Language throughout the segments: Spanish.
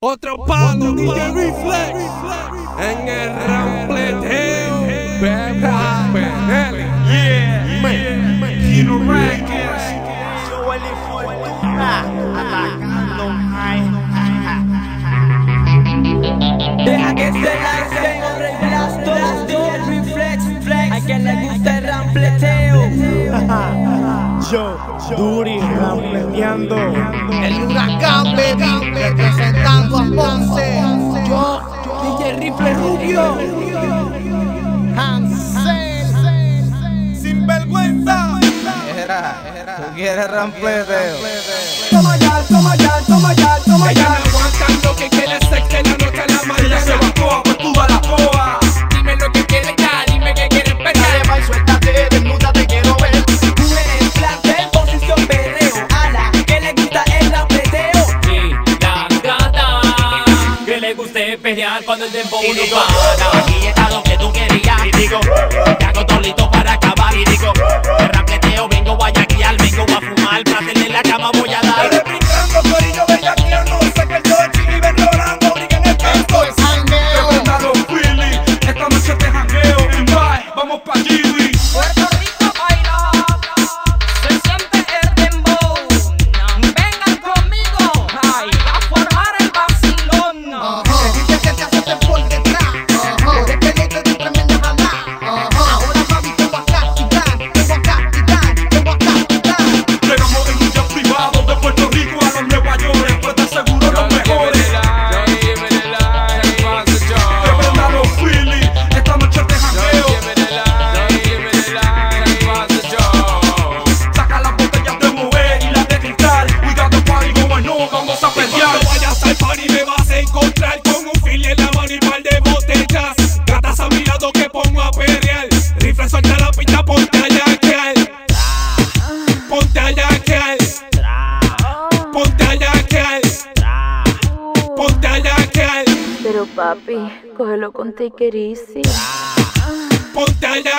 Otro palo, DJ Reflex. En el rampleteo, Beba Benelli. Yeah, man, man. Kino Rankings. Joel y Fortuna. Atacando, ay. Deja que se lancen, hombre, las dos, dos, reflex, flex. A quien le gusta el rampleteo. Yo, Duri, rampleando. El huracán, baby, representando a Ponce. Yo, DJ Rifle Rubio. Hansel, sin vergüenza. Era, tú quieres. Toma ya, toma ya, toma ya, toma ya. Ella que quiere hacer que la noche la. cuando el tiempo uno digo. Aquí está lo que tú querías. Y digo, te hago tolito para acabar. Y digo, te rapleteo, vengo a yaquear, vengo a fumar. Placer en la cama voy a dar. te. Ponte la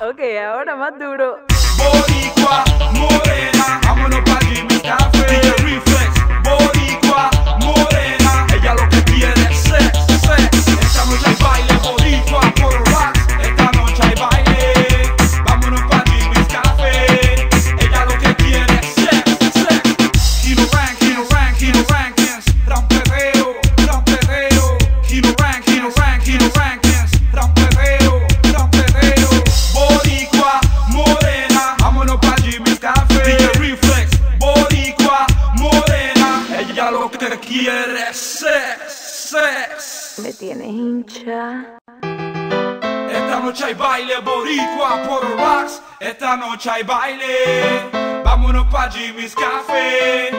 Ok, ahora más duro. Esta noche hay baile, vámonos pa' Jimmy's Café.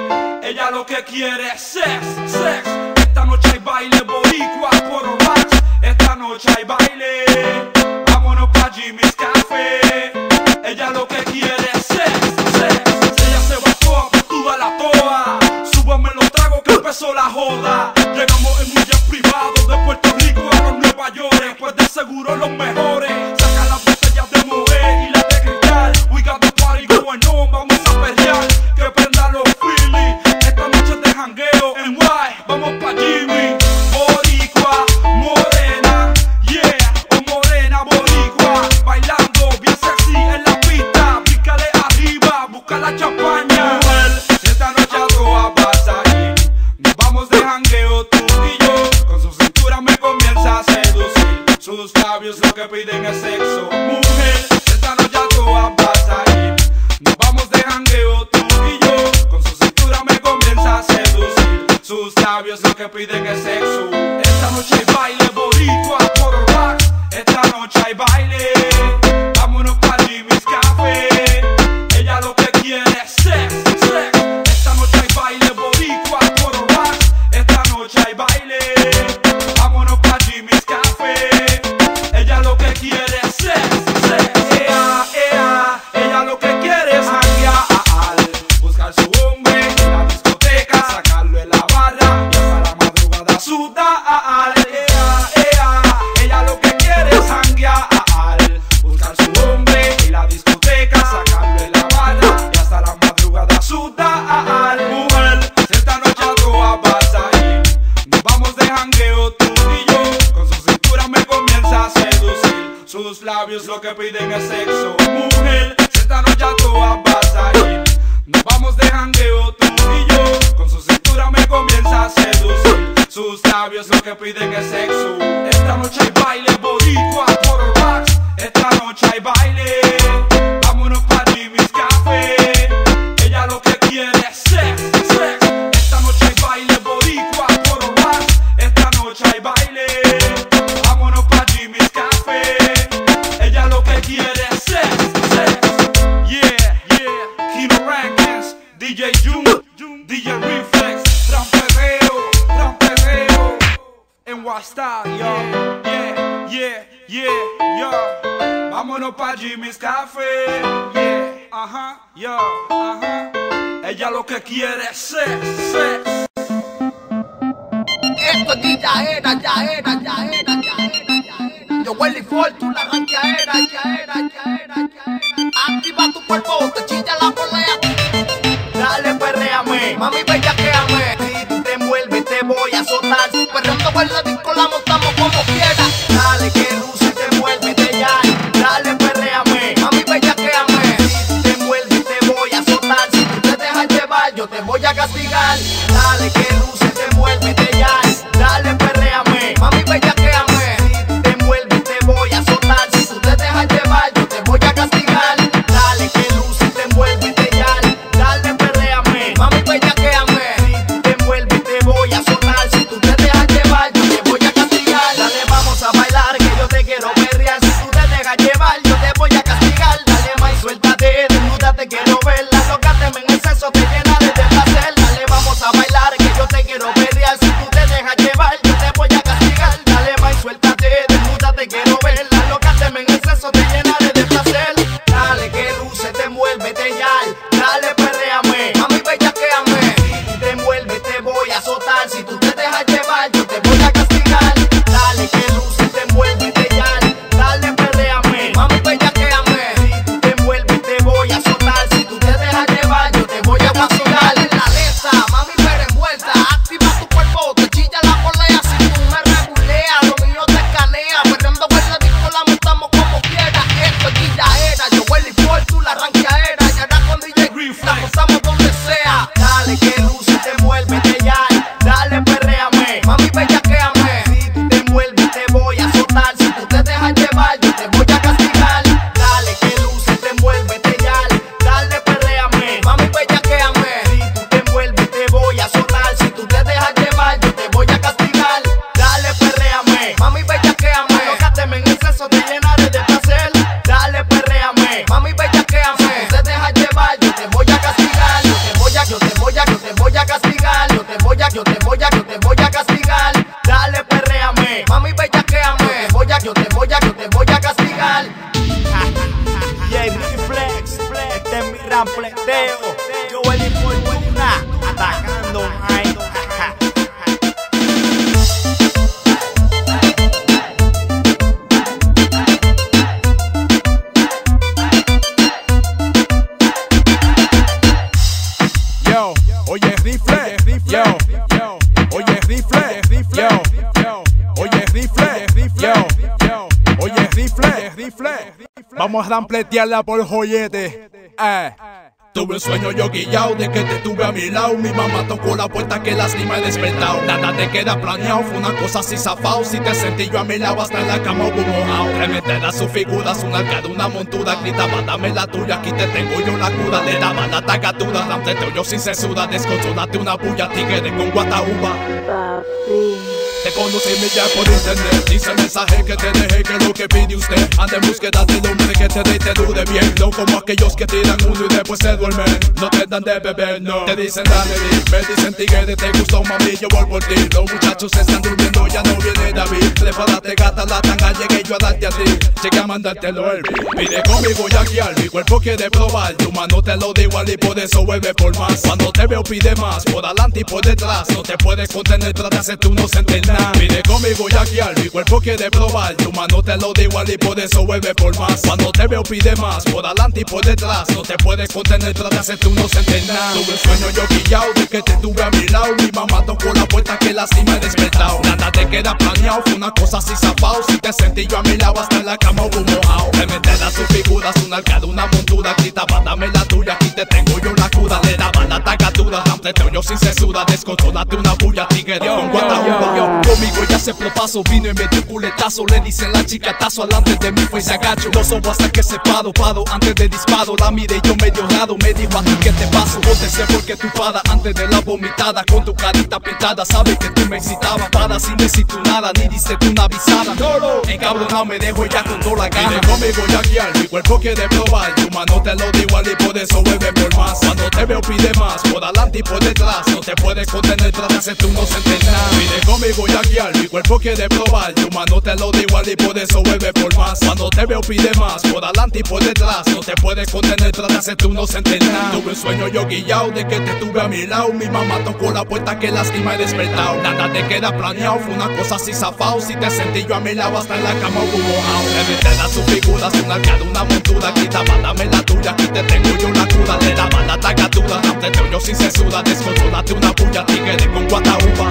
Ella lo que quiere es sex, sex. Esta noche hay baile, boricua por Max. Esta noche hay baile, vámonos pa' Jimmy's Café. Ella lo que quiere es sex, sex. Ella se va toda, tú la toa. Súbame los tragos que empezó la joda. Llegamos baile. Jimmy's Café. Yeah. Ajá, yo, ajá. Ella lo que quiere es ser, ser. Esto es guitarrera, yaera, yaera, yaera, Yo huele fortuna, ranqueaera, yaera, yaera, yaera. Activa tu cuerpo, te chilla la Por joyete. Eh. Tuve un sueño yo guillao de que te tuve a mi lado. Mi mamá tocó la puerta que lástima he despertado. Nada te queda planeado, fue una cosa así zafao. Si te sentí yo a mi lado hasta en la cama hubo mojao. Remetera sus figuras, un arca de una montura. Gritaba, dame la tuya, aquí te tengo yo la cura. Le daba la tagatura, dame te yo sin censura. Desconsolate una bulla, tigre con guataúba. Papi. Te conocimos ya por internet. Dice el mensaje que te dejé que es lo que pide usted. Anda en búsqueda del hombre que te dé y te dude bien. No como aquellos que tiran uno y después se duermen. No te dan de beber, no. Te dicen dale, me dicen tigre te gustó mami Yo voy por ti, los muchachos se están durmiendo Ya no viene David, prepárate gata la tanga Llegué yo a darte a ti, llegué a mandártelo el Pide conmigo y aquí al mi cuerpo quiere probar Tu mano te lo digo al y por eso vuelve por más. Cuando te veo pide más, por adelante y por detrás. No te puedes contener, trata de hacerte un no sentir nada. Vine conmigo y aquí al mi cuerpo quiere probar. Tu mano te lo da igual y por eso vuelve por más. Cuando te veo pide más, por adelante y por detrás. No te puedes contener, trata de hacerte uno nada. Tuve un sueño yo guillao de que te tuve a mi lado. Mi mamá tocó la puerta que lástima he despertado. Nada te queda planeado, fue una cosa así zapao. Si te sentí yo a mi lado hasta en la cama hubo mojado. Me metes a sus figuras, una arcada, una montura. Gritaba, dame la tuya, aquí te tengo yo la cura. Le daba la tacatura, rampleteo yo sin censura. Descontrolate una bulla, tigre con. Conmigo ya se propaso, vino y me dio un culetazo. Le dicen la chica tazo, alante de mí fue y se agacho. No sobo hasta que se paro, paro antes de disparo. La mire y yo medio raro, me dijo a ti que te paso. No te sé porque tu pada antes de la vomitada. Con tu carita pintada, sabe que tú me excitabas. Para sin decir tú nada, ni dice tú una avisada. Encabronado me dejo ya con toda la gana. Conmigo ya guiar, mi cuerpo quiere probar. Tu mano te lo da igual y por eso vuelve por más. Cuando te veo pide más, por adelante y por detrás. No te puedes contener, trata de hacerte uno nada. Vine conmigo mi cuerpo quiere probar. Tu mano te lo da igual y por eso vuelve por más. Cuando te veo pide más, por adelante y por detrás. No te puedes contener, trata de hacerte uno nada. Tuve un sueño yo guillao de que te tuve a mi lado. Mi mamá tocó la puerta que lástima he despertado. Nada te queda planeado, fue una cosa así zafao. Si te sentí yo a mi lado hasta en la cama hubo mojado. Me a sus figuras, una arcada, una montura. Quitaba, dame la tuya, aquí te tengo yo la cura. Daba la tacatura, rampleteo yo sin censura. Descontrolate una puya, tigre con guatauba.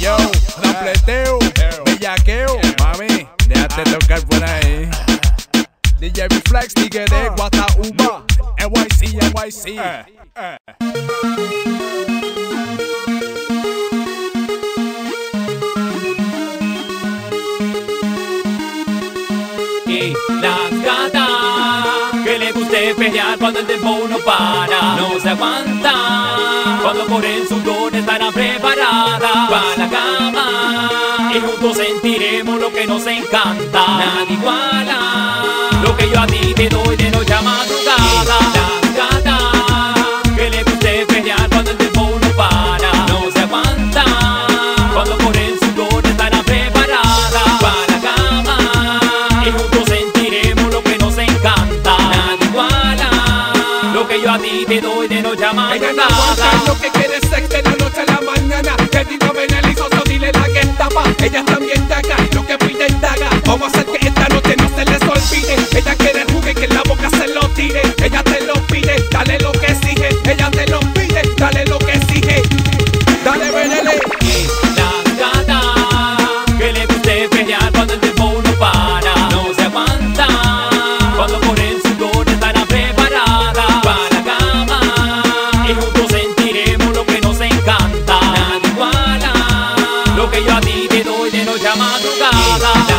Yo, rampleteo, bellaqueo, mami, déjate tocar por ahí. DJ Reflex, tigre de Guatauba, NYC, NYC. Y las gatas que le guste pelear cuando el dembow no para, no se aguanta. Cuando por el sudor estarán preparadas para la cama. Y juntos sentiremos lo que nos encanta. Nadie iguala lo que yo a ti te doy de noche a madrugada. Las gatas que le guste pelear cuando el no para, no se aguanta. Cuando por el sudor estarán preparadas para la cama. Y juntos sentiremos lo que nos encanta. Nadie iguala lo que yo a ti te doy de noche a Ella no madrugada. lo que quiere sex mañana. Te digo ven el isoso, dile la que tapa. Ella también daga, lo que pide es daga. Vamos a hacer que esta noche no se les olvide. Ella quiere jugue que en la boca se lo tire. Ella te lo pide, dale lo que exige. Ella te lo yo a ti te doy de noche a madrugada.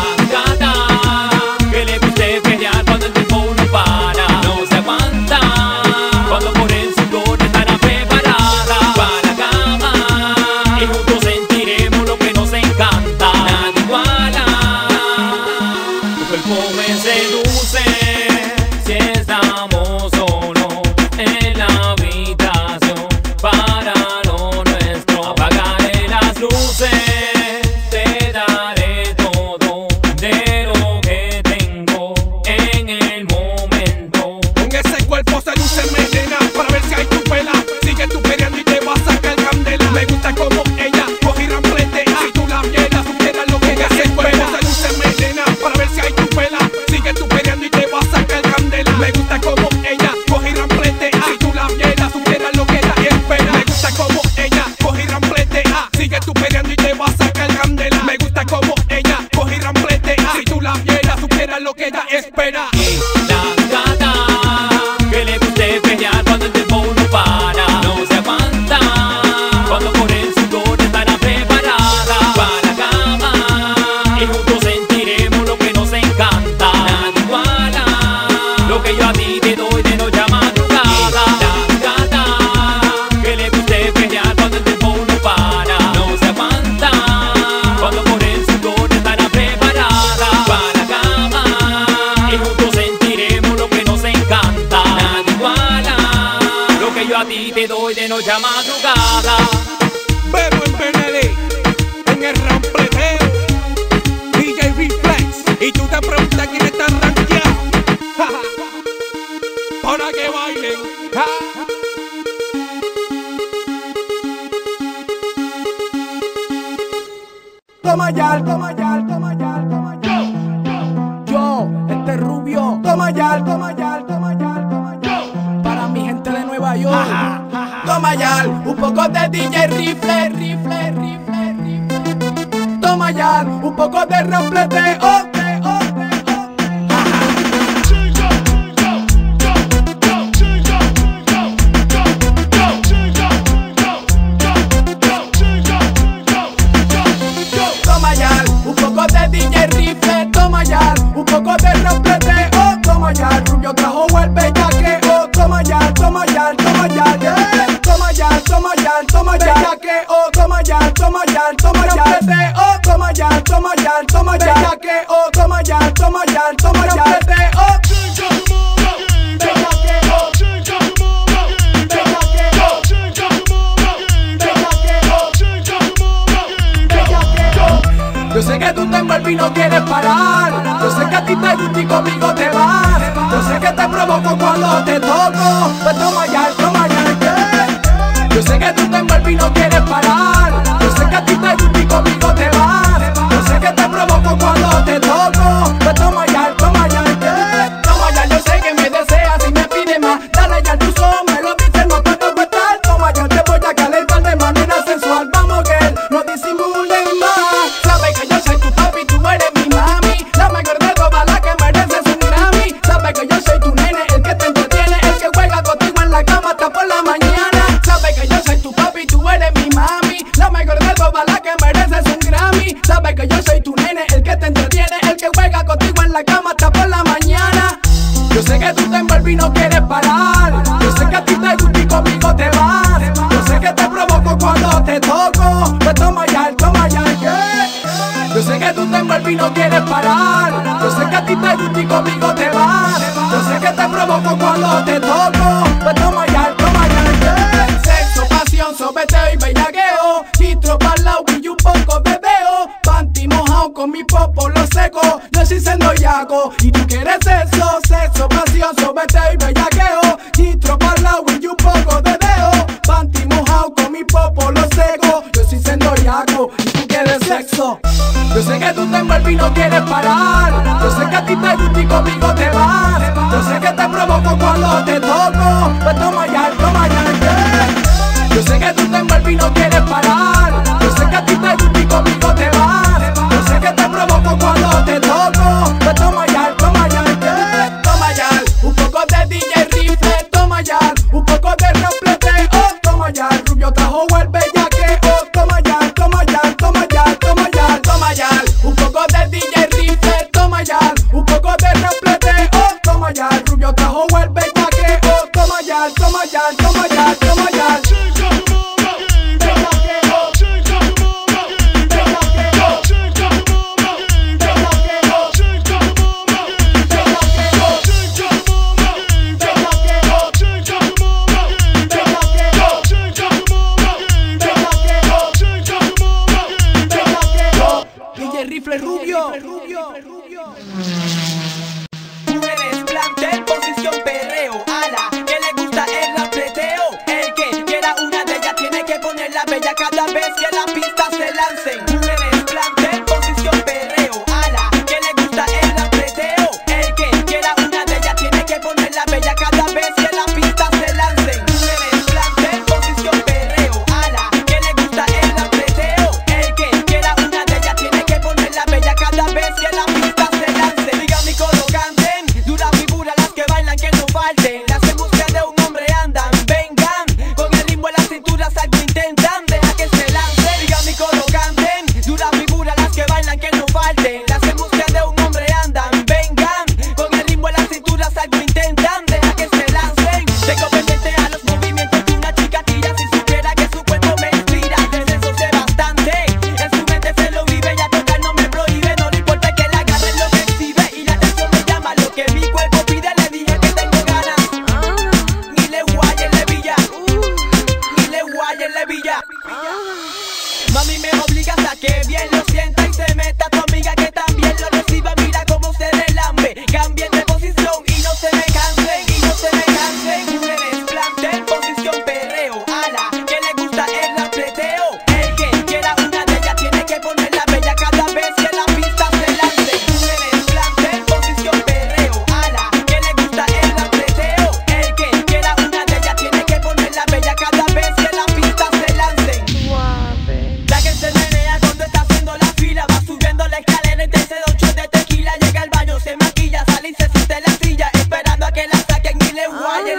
sabes que yo soy tu nene, el que te entretiene, el que juega contigo en la cama hasta por la mañana. Yo sé que tú te envuelves y no quieres parar. Yo sé que a ti te gusta y conmigo te vas. Yo sé que te provoco cuando te toco. Pues toma ya, toma ya, yeah. Yo sé que tú te envuelves y no quieres parar. Yo sé que a ti te gusta y conmigo te vas. Yo sé que te provoco cuando te toco. y tú quieres eso, sexo precioso, vete y bellaqueo, chitro parlao y un poco de dedo, panty mojado con mi popo lo seco, yo soy sendoriaco y tú quieres sexo. Yo sé que tú te envuelves y no quieres parar, yo sé que a ti te gusta y conmigo el rifle rubio. Rifle rubio. Tú plantel, posición perreo, ala, que le gusta el rapeteo. El que quiera una de ellas tiene que poner la bella cada vez que la pista se lance. Tú eres Ayer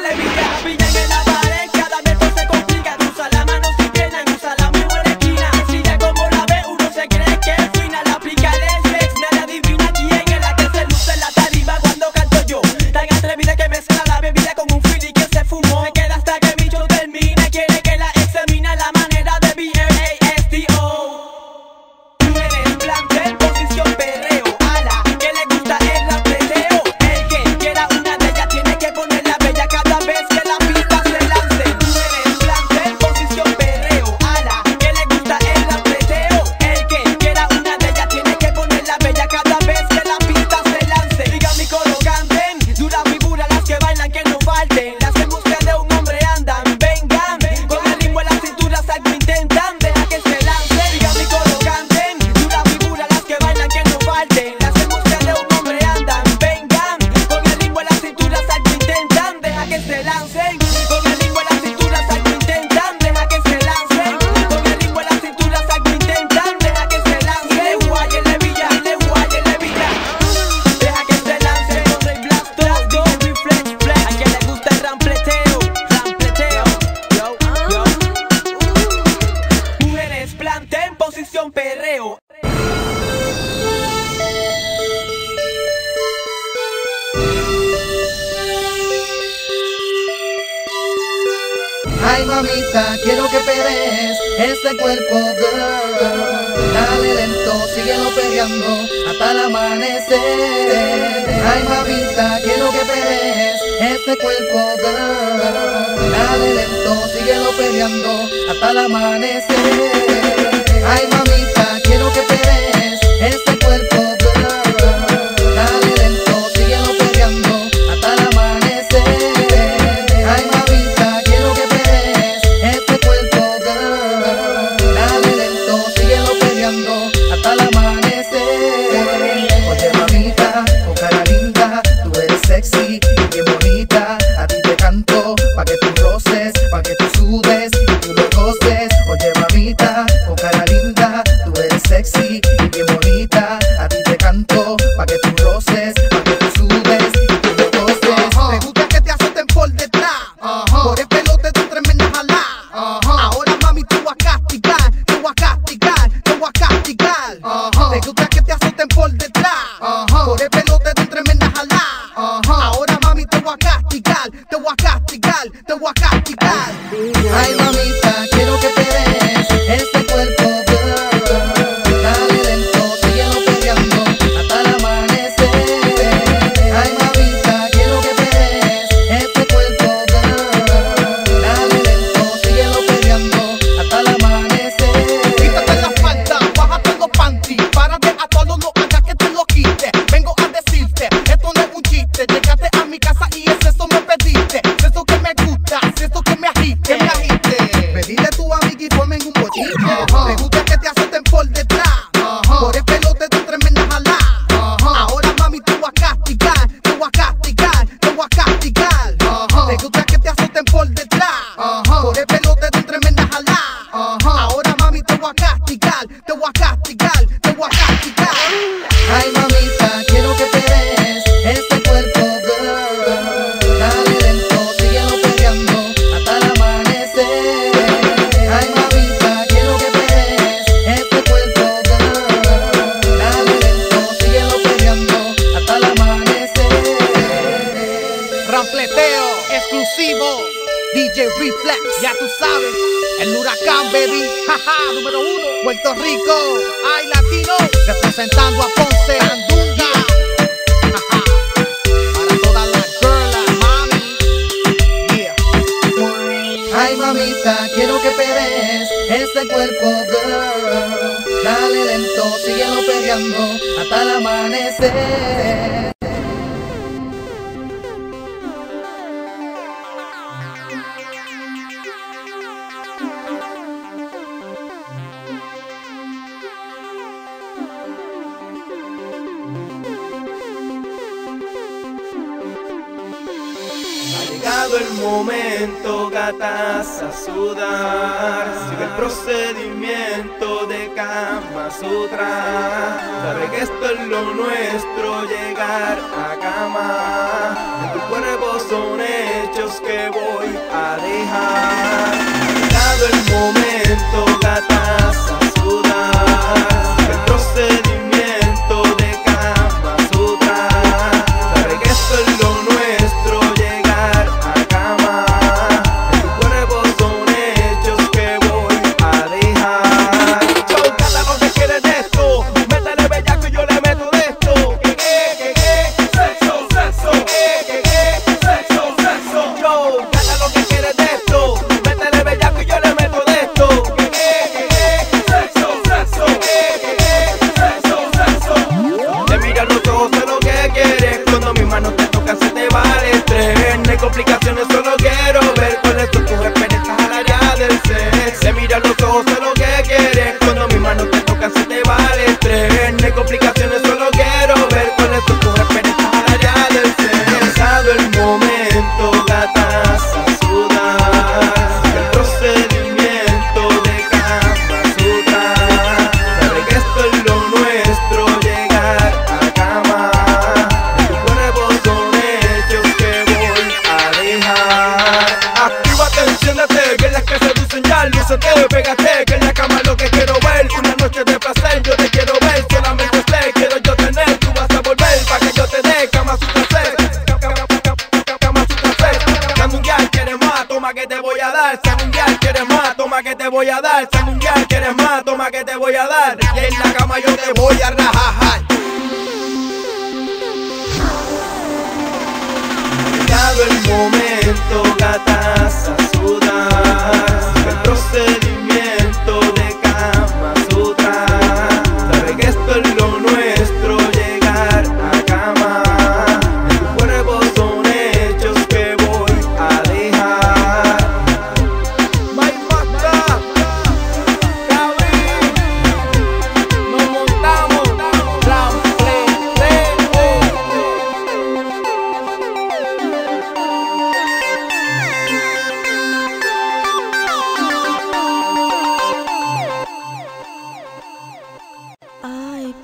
amanecer. Ay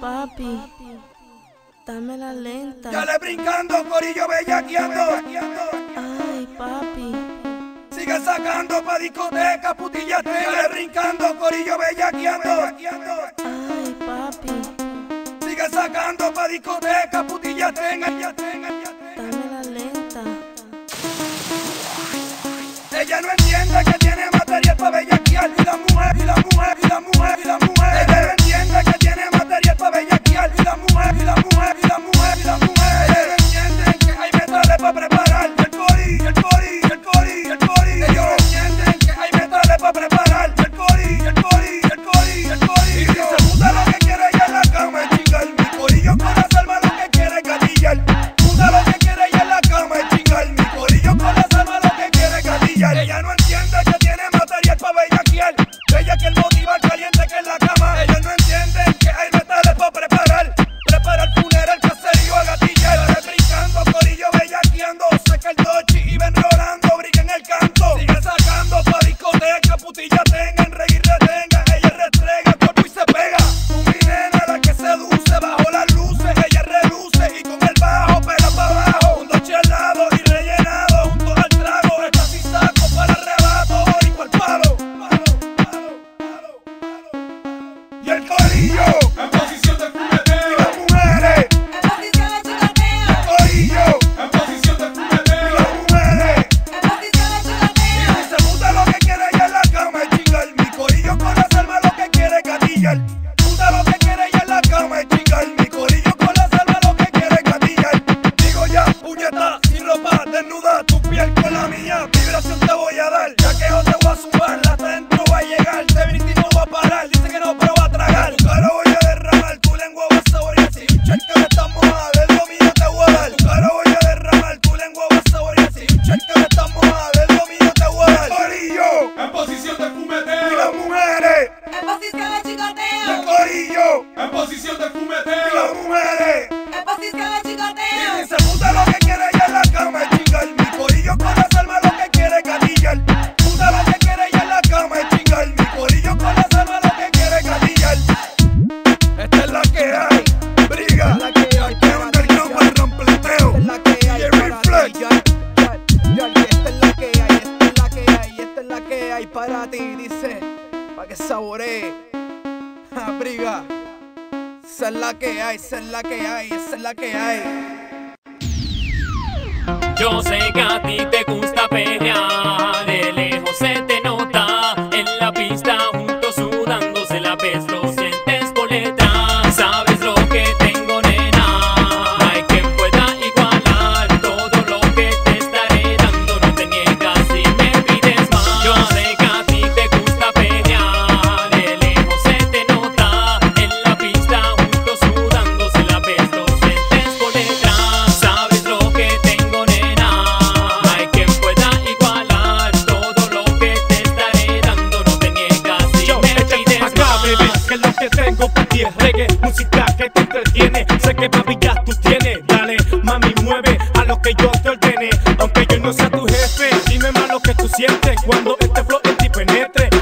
papi, dame la lenta. Ya le brincando, corillo bellaqueando. Ay, papi. Sigue sacando pa' discoteca, putilla le brincando, corillo bellaqueando. Ay, papi. Sigue sacando pa' discoteca, putilla tenga, ya tenga, ya tenga. Dame la lenta. Ella no entiende que tiene material pa' bellaquear. Y la mujer, y la mujer, y la mujer, y la mujer.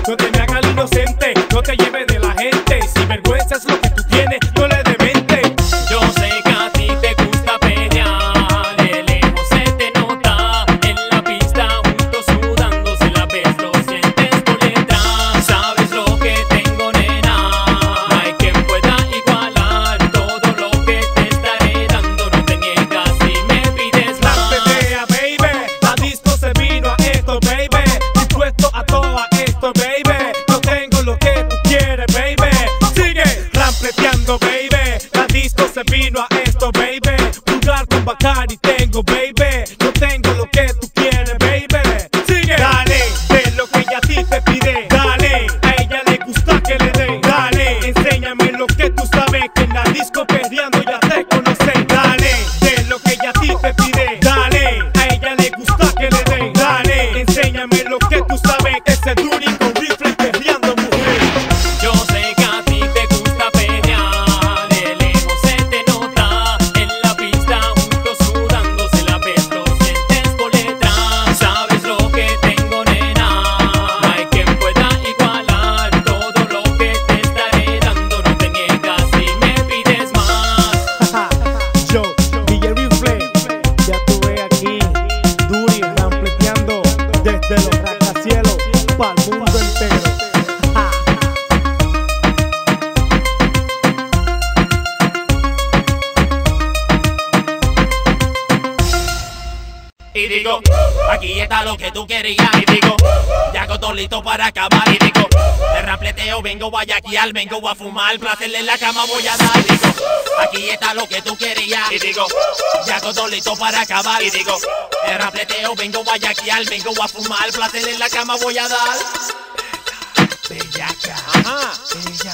No te me hagas inocente. Yaquear, vengo a fumar, placer en la cama voy a dar. Y digo, aquí está lo que tú querías. Y digo, ya todo listo para acabar. Y digo, de rapleteo vengo a yaquear, vengo a fumar, placer en la cama voy a dar. Bellaca. Ajá.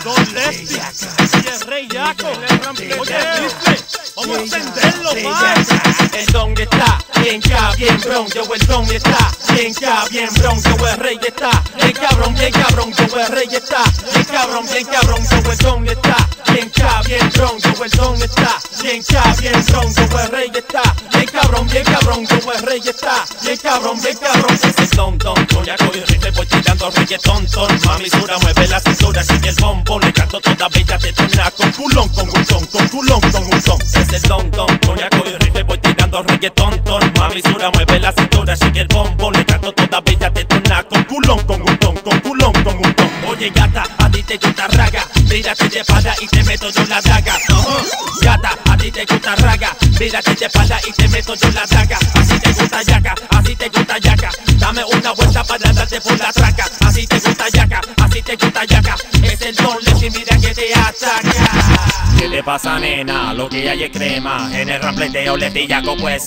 Don Lefty. Y el Rey Yaco. Oye, Rifle, vamos a encenderlo más. El don está bien ca, bien bron, yo el don está bien ca, bien bron, yo el rey está. Bien cabrón, bien cabrón, yo el rey está. Bien cabrón, bien cabrón, yo el don está. Bien ca, bien bron, yo el don está. Bien ca, bien bron, yo el rey está. Bien cabrón, bien cabrón, yo el rey está. Bien cabrón, bien cabrón, es don don, con ya y rifle voy tirando reggaetón, ton, mami sura mueve la cintura, sigue el bombo, le canto toda bella te tona con culón, con un ton, con culón, con un ese es don don, con ya y rifle voy tirando reggaetón, ton, mami sura mueve la cintura, sigue el bombo, le canto toda bella te tona con culón, con un ton, con culón, con un ton. Oye gata, a ti te gusta raga, mírate de espalda y te meto yo la daga. Ajá. Gata, a ti te gusta raga, mírate de espalda y te meto yo la daga. Así te gusta yaca, así te gusta yaca. Dame una vuelta para darte por la traca. Así te gusta yaca, así te gusta yaca. Es el don, y mira que te ataca. ¿Qué te pasa, nena? Lo que hay es crema. En el rampleteo le tillaco, pues.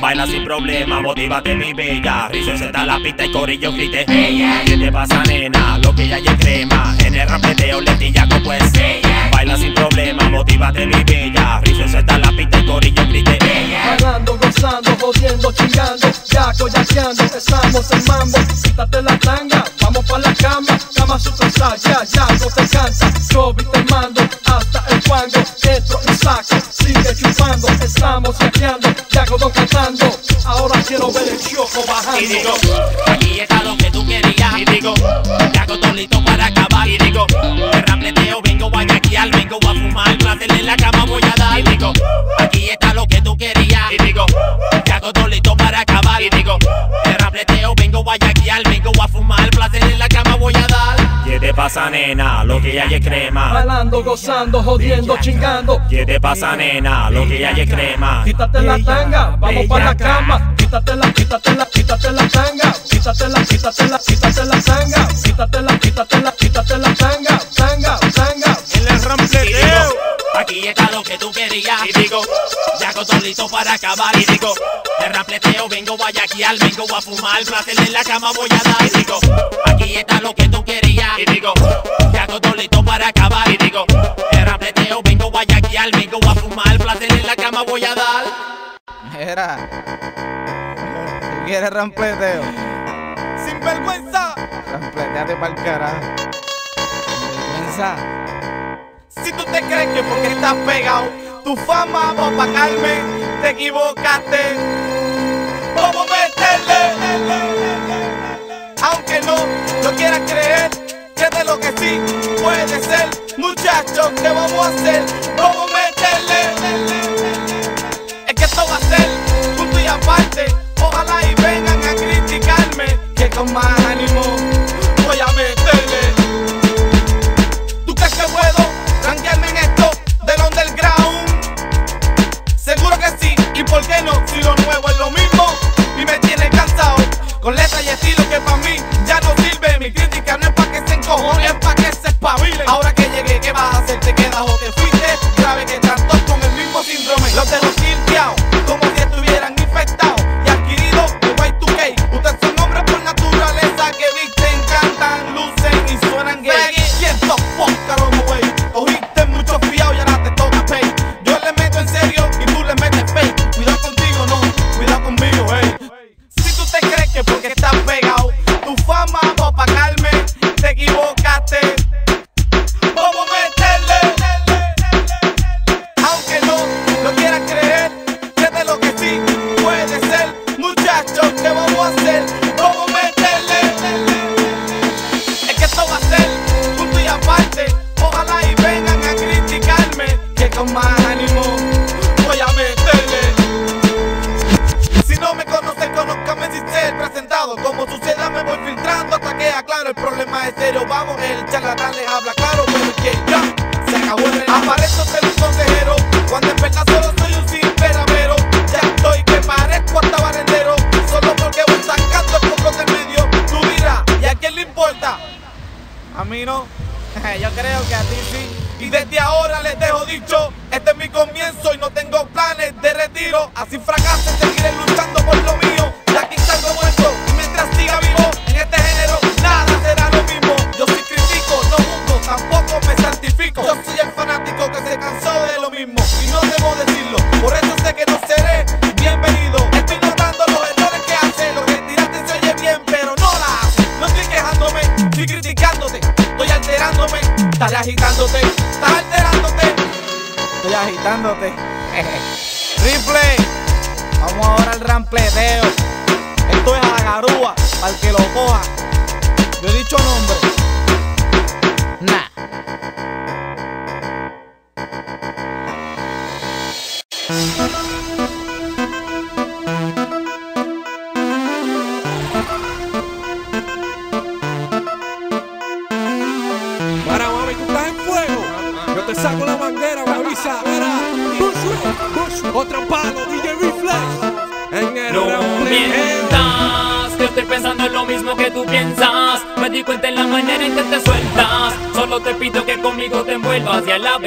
Baila sin problema, motívate, mi bella. Rizos está la pista y corillo grite. ¿Qué te pasa, nena? Lo que hay es crema. En el rampleteo le tillaco, pues. Baila sin problema, motívate, mi bella. Rizos está la pista y corillo grite. Bailando, gozando, jodiendo, chingando, yaco, yaqueando, estamos en mambo. Quítate la tanga, vamos pa' la cama, cama super ya, ya, no te Yo vi te mando hasta el cuando, entro y saco, sigue chupando, estamos yaqueando, yaco don cantando. Ahora quiero ver el choco bajando. Y digo, aquí está lo que tú querías. Y digo, ya hago todo listo para acabar. Y digo, de vengo a yaquear, vengo a fumar, placer en la cama voy a dar. Y digo, aquí está lo que tú querías. Y digo, ya hago todo listo para acabar. Y digo, de rapleteo vengo a yaquear, vengo a fumar, placer en la cama voy a dar. ¿Qué te pasa, nena? Lo que hay es crema. Bailando, gozando, jodiendo, chingando. ¿Qué te pasa, nena? Lo que hay es crema. Quítate la tanga, vamos pa' la cama. Quítate la, quítate la, quítate la tanga. Quítate la, quítate la, quítate la tanga. Quítate la, quítate la, quítate la tanga. Tanga, tanga. En el digo, aquí está lo que tú querías. Y digo, todo listo para acabar. Y digo, de rapleteo vengo a yaquear, vengo a fumar, placer en la cama voy a dar. Y digo, aquí está lo que tú querías. Y digo, ya todo listo para acabar. Y digo, de rapleteo vengo a yaquear, vengo a fumar, placer en la cama voy a dar. Era. ¿Tú quieres rampleteo? Sin vergüenza. Rampleteate pa'l carajo. Vergüenza. Si tú te crees que porque estás pegado, tu fama va a opacarme, te equivocaste. Vamos meterle. Aunque no lo quieras creer, que de lo que sí puede ser, muchachos, ¿qué vamos a hacer? Vamos meterle. Es que esto va a ser punto y aparte. Ojalá y vengan a criticarme, que con más ánimo por qué no? Si lo nuevo es lo mismo y me tiene cansado. Con letra y estilo que para mí ya no sirve. Mi crítica no es pa' que se encojone, es pa' que se espabile. Ahora rampleteo. Esto es a la garúa, al que lo coja. Yo he dicho nombre.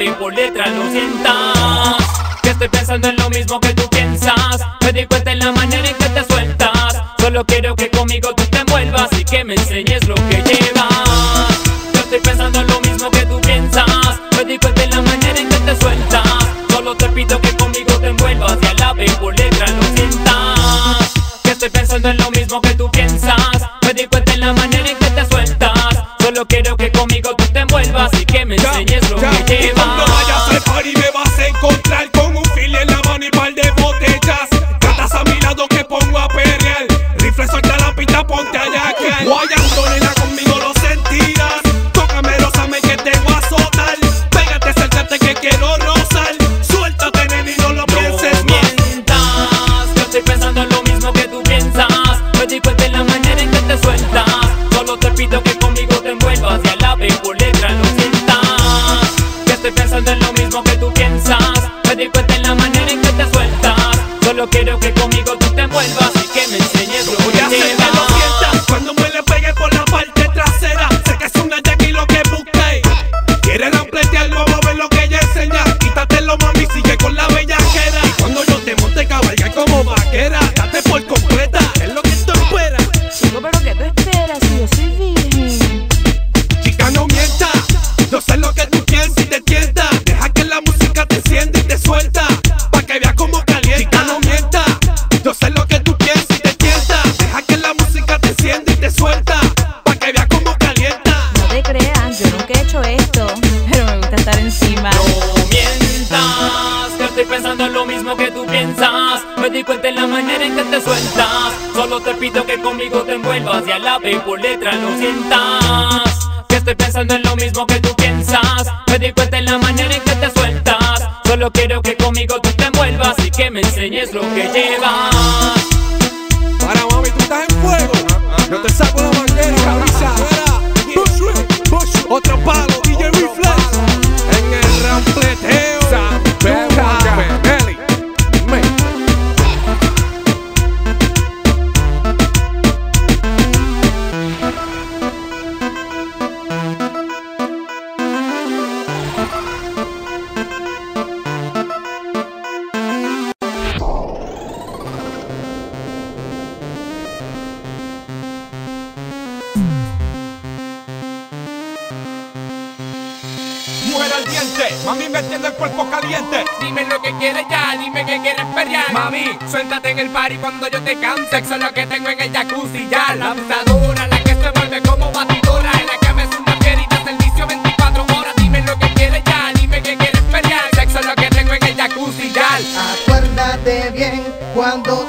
y por letras lo sienta. Que estoy pensando en lo mismo lo que y cuando yo te canse, eso es lo que tengo en el jacuzzi ya. La abusadora, la que se mueve como batidora, en la que me una querida servicio 24 horas. Dime lo que quieres ya, dime que quieres pelear. Sexo es lo que tengo en el jacuzzi ya. Acuérdate bien cuando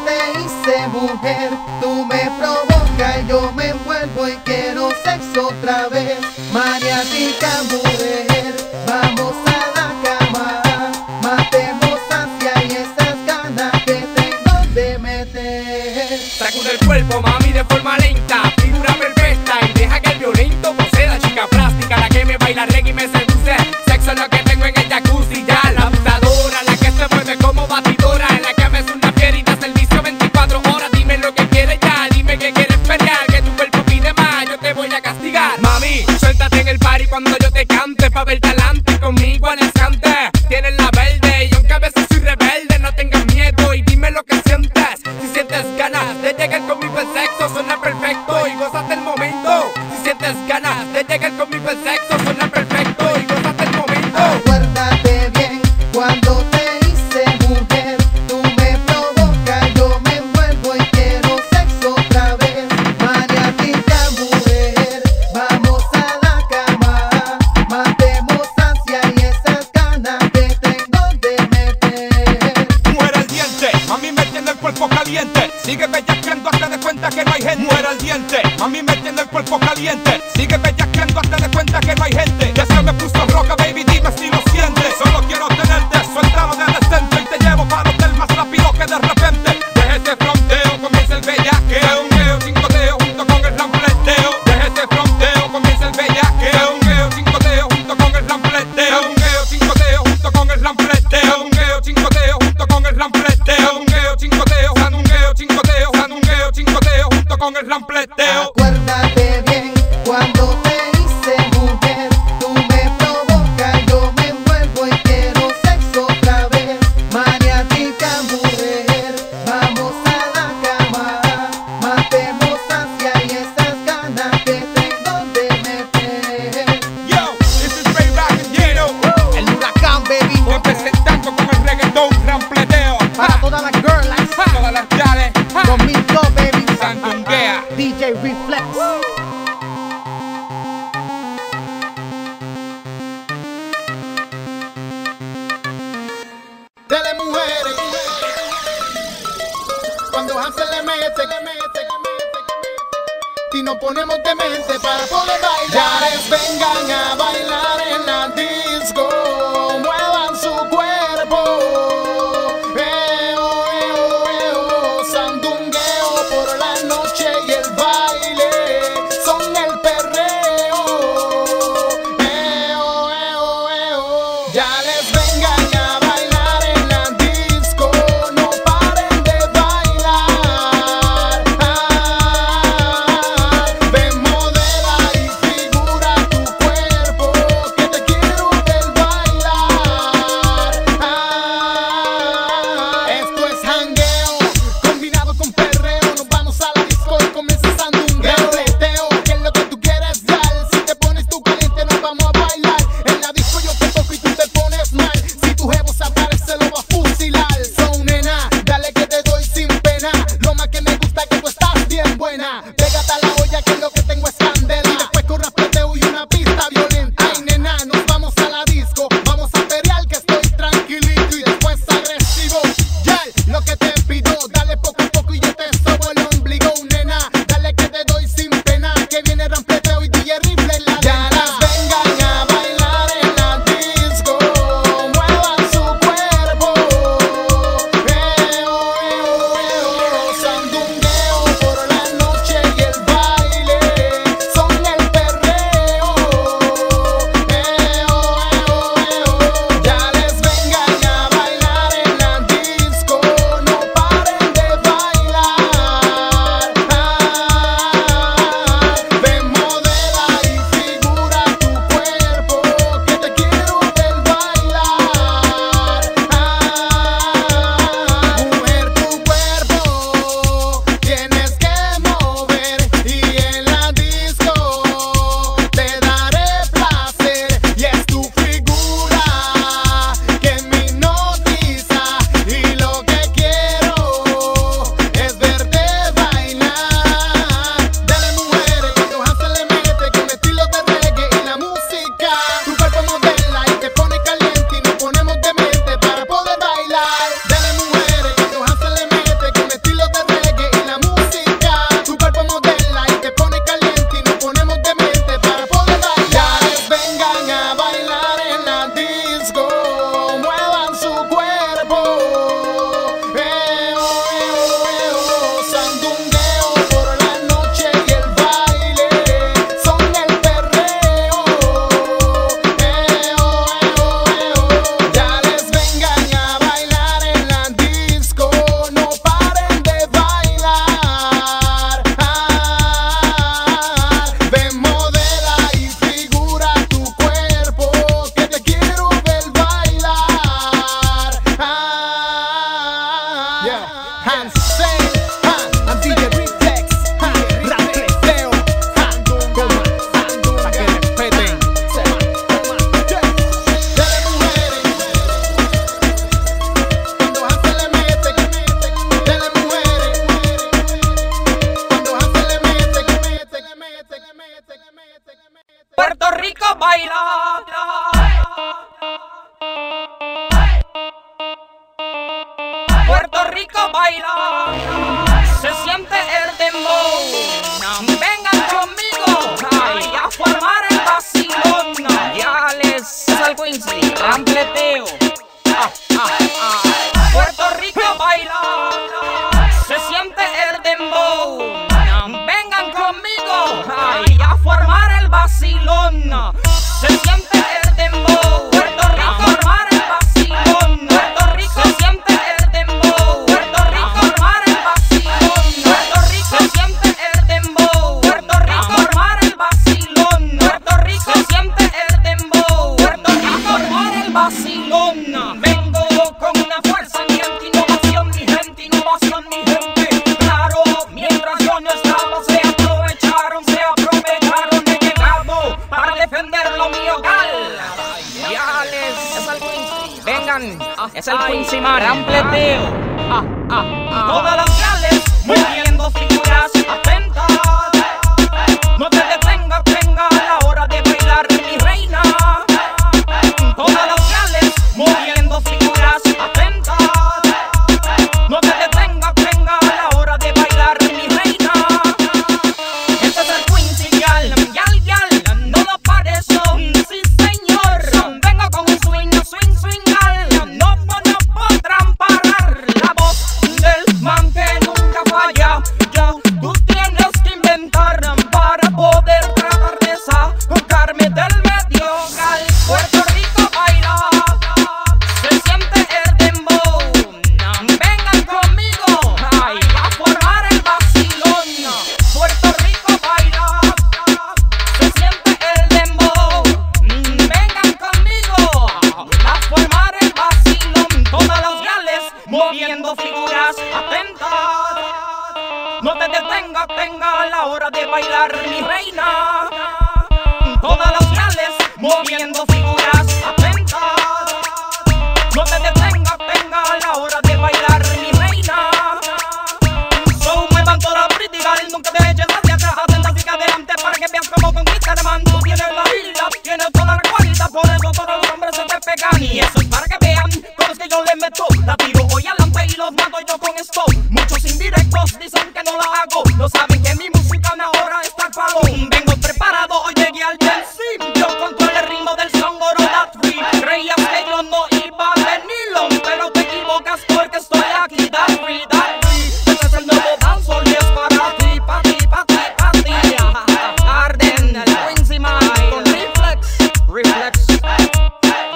el rampleteo.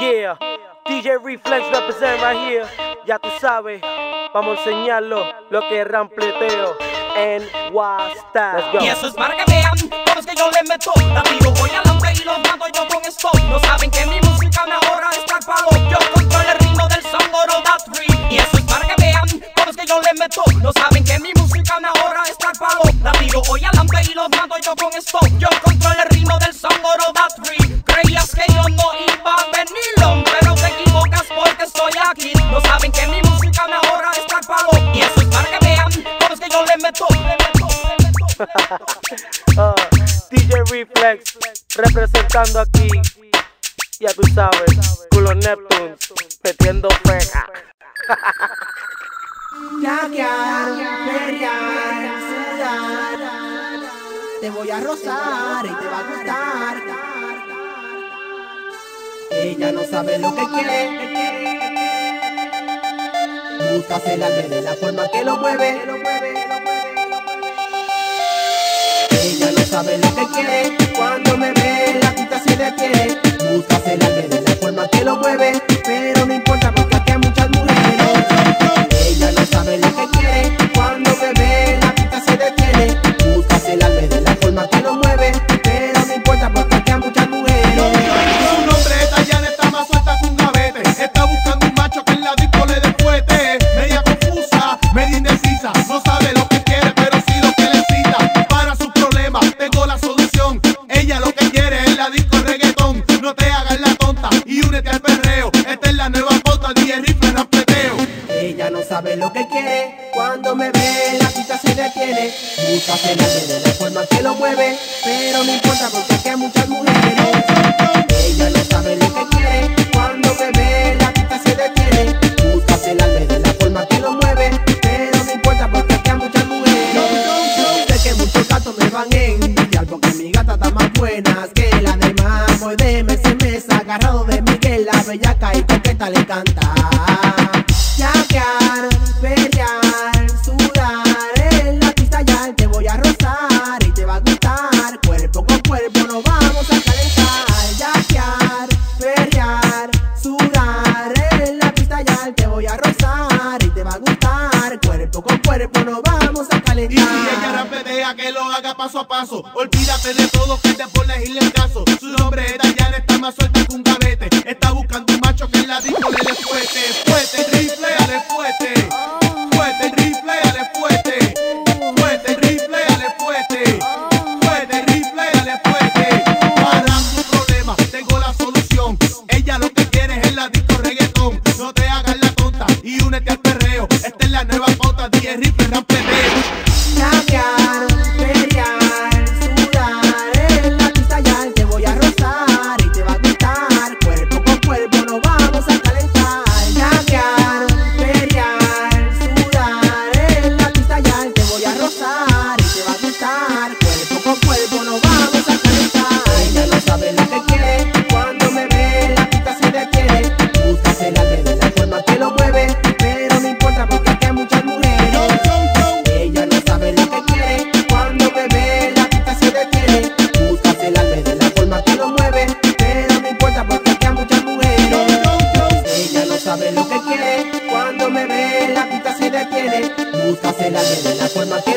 DJ Reflex represent right here. Ya tú sabes, vamos a enseñarlo lo que es rampleteo en Wasta. Y eso es para que vean, por es que yo le meto. La voy al hombre y los mato yo con esto. No saben que mi música ahora está palo. Yo controlo el ritmo del sangoro da. Y eso es para que vean, por es que yo le meto. No saben que mi música ahora está palo. La voy al hombre y los mato yo con esto. Yo controlo el ritmo del sangoro da. Creías que yo no iba a venir. Ah, DJ Reflex, representando aquí. Ya tú sabes, culo Neptune, metiendo pega. Caquear, pelear, sudar. Te voy a rozar y te va a gustar. Ella no sabe lo que quiere. Busca celarme de la forma que lo mueve. Ella no sabe lo que quiere. Cuando me ve, la puta se detiene. Busca celarme de la forma que lo mueve. Pero no importa Esta es la nueva foto, DJ Rifle rampeteo. Ella no sabe lo que quiere, cuando me ve la cita se detiene. Muchas se la de la forma que lo mueve, pero no importa porque aquí hay muchas mujeres. Ella no sabe lo que quiere, cuando me ve la cita se detiene. Muchas se la de la forma que lo mueve, pero no importa porque aquí hay muchas mujeres. Sé que muchos gatos me van en, porque mi gata está más buena que la de la bellaca y coqueta le encanta. Yaquear, pelear, sudar en la pista ya te voy a rozar y te va a gustar. Cuerpo con cuerpo nos vamos a calentar. Yaquear, pelear, sudar en la pista ya te voy a rozar y te va a gustar. Cuerpo con cuerpo nos vamos a calentar. Y si ella rapidea que lo haga paso a paso Olvídate de todo que te por elegirle el caso le dé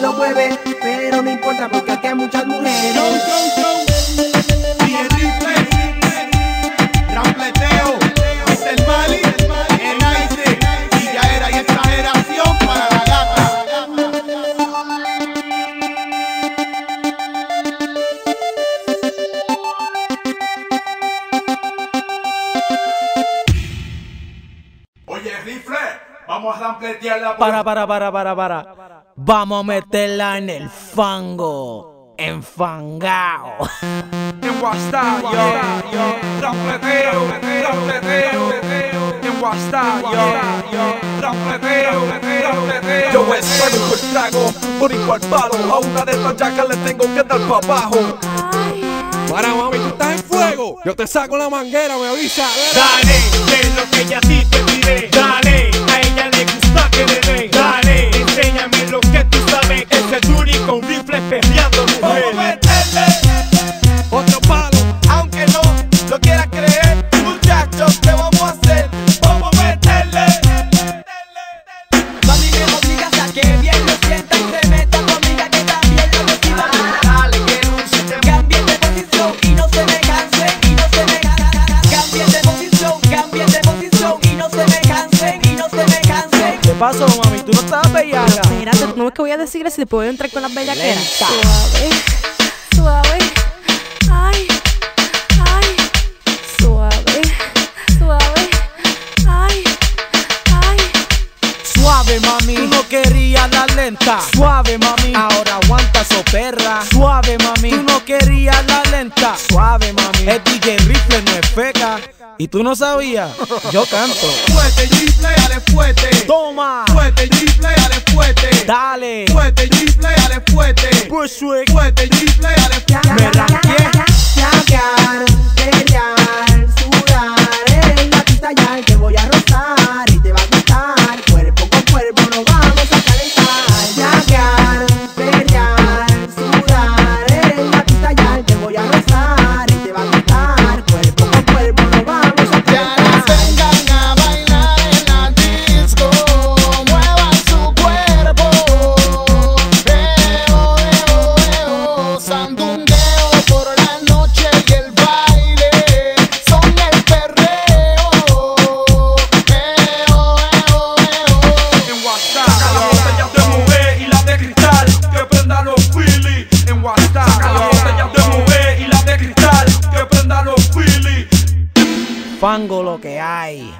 lo mueve, pero no importa porque aquí hay muchas mujeres. Diez rifle, rampleteo, Mr. Mali, el aire, y ya era y exageración para la gata. Oye, rifle, vamos a rampletearla por Para, para, para, para, para. Vamos a meterla en el fango. Enfangao. En WhatsApp, yo, yo, en WhatsApp, yo, rampleteo. Yo espero un estrago, por igual palo, a una de estas yacas le tengo que dar pa' abajo. Para mami, tú estás en fuego. Yo te saco la manguera, me avisa. Dale, es lo que ella a ti te pide. Dale, Dale, enséñame lo que tú sabes. Es el único rifle perreando mujer. Espérate, ¿tú no ves que voy a decirle si te puedo entrar con las bellaqueras? Suave, suave. Ay, ay. Suave, suave. Ay, ay. Suave, mami. Querías la lenta. Suave, mami. Ahora aguanta so perra. Suave, mami. Tú no querías la lenta. Suave, mami. El DJ Rifle no es feca. ¿Y tú no sabías? Yo canto. Fuerte, rifle, dale fuerte. Toma. Fuerte, rifle, dale fuerte. Dale. Fuerte, rifle, dale fuerte. Bushwick. Fuerte, rifle, dale fuerte. Me ranqué. Yaquear, pelear, sudar en la pista ya te voy a rozar Fango lo que hay.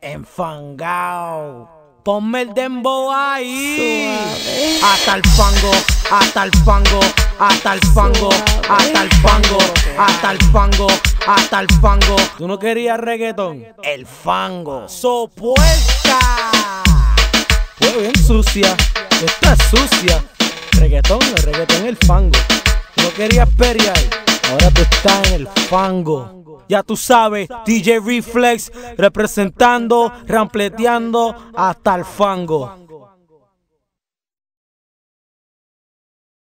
Enfangao. Ponme el dembow ahí. Hasta el fango, hasta el fango, hasta el fango, hasta el fango, hasta el fango, hasta el fango. ¿Tú no querías reggaetón? El fango. Sopuerta. Fue bien sucia. Está sucia. Reggaetón, el reggaetón, el fango. Tú no querías perial. Ahora tú estás en el fango. Ya tú sabes, DJ Reflex representando, rampleteando hasta el fango.